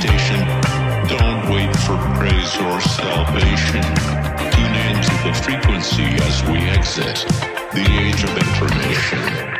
station. Don't wait for praise or salvation. Tune into the frequency as we exit the age of information.